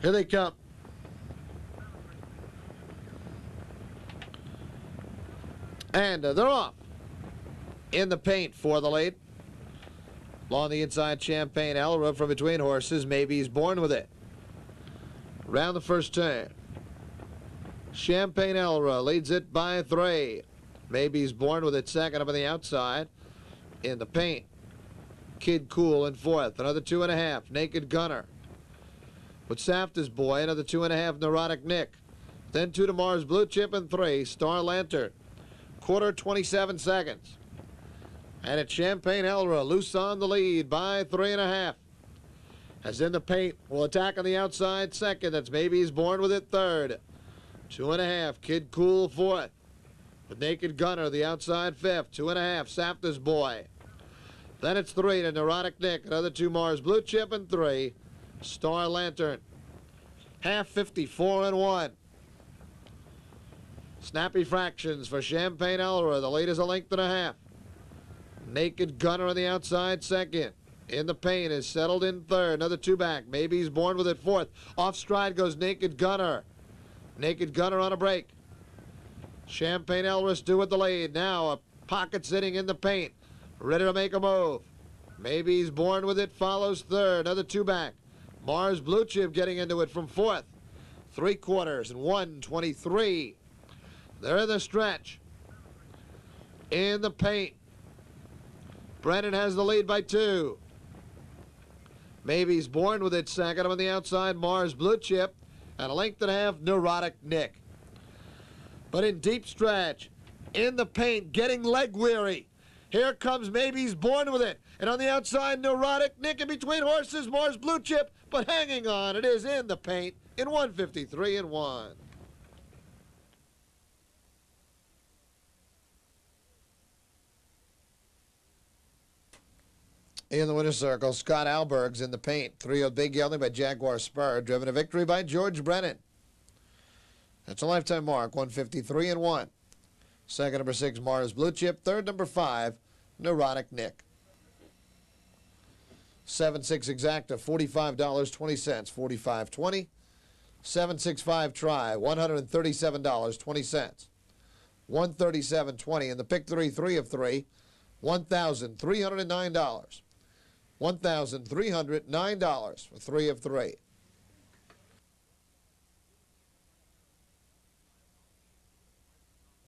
Here they come. And uh, they're off. In the paint for the lead. Along the inside, Champagne Elra from between horses. Maybe he's born with it. Round the first turn. Champagne Elra leads it by three. Maybe he's born with it second up on the outside. In the paint. Kid Cool in fourth. Another two and a half. Naked Gunner. With Safta's boy, another two and a half. Neurotic Nick. Then two to Mars Blue Chip and three. Star Lantern. Quarter 27 seconds. And it's Champagne Elra loose on the lead by three and a half. As in the paint, will attack on the outside second. That's he's born with it third. Two and a half. Kid Cool fourth. The Naked Gunner, the outside fifth. Two and a half. Safta's boy. Then it's three to Neurotic Nick. Another two Mars Blue Chip and three. Star Lantern. Half 54 and one. Snappy fractions for Champagne Elra. The lead is a length and a half. Naked Gunner on the outside second. In the paint is settled in third. Another two back. Maybe he's born with it fourth. Off stride goes Naked Gunner. Naked Gunner on a break. Champagne Elris do with the lead. Now a pocket sitting in the paint. Ready to make a move. Maybe he's born with it. Follows third. Another two back. Mars Blue Chip getting into it from fourth. Three quarters and 123. They're in the stretch. In the paint. Brennan has the lead by two. Maybe he's born with it second. on the outside. Mars Blue Chip. And a length and a half. Neurotic Nick. But in deep stretch. In the paint. Getting leg weary. Here comes maybe he's born with it. And on the outside, Neurotic Nick in between horses. Mars Blue Chip. But hanging on. It is in the paint in 153 and 1. In the winner's circle, Scott Alberg's in the paint. Three of Big Yelling by Jaguar Spur, driven to victory by George Brennan. That's a lifetime mark, 153 and 1. Second, number six, Mars Blue Chip. Third, number five, Neurotic Nick. 7-6 exacta, $45.20, 45.20. 765 try, $137.20. 137.20 and the pick three, three of three, $1,309. $1,309 for three of three.